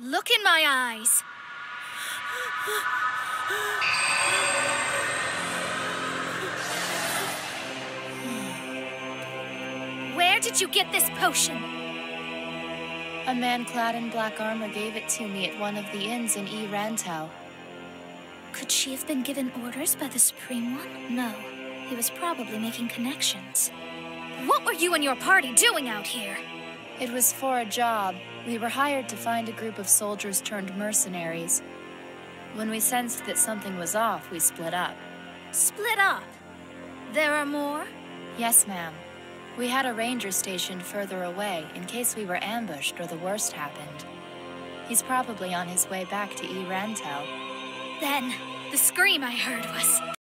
Look in my eyes. Where did you get this potion? A man clad in black armor gave it to me at one of the inns in E. Rantel. Could she have been given orders by the Supreme One? No. He was probably making connections. What were you and your party doing out here? It was for a job. We were hired to find a group of soldiers turned mercenaries. When we sensed that something was off, we split up. Split up? There are more? Yes, ma'am. We had a ranger stationed further away in case we were ambushed or the worst happened. He's probably on his way back to E. Rantel. Then, the scream I heard was...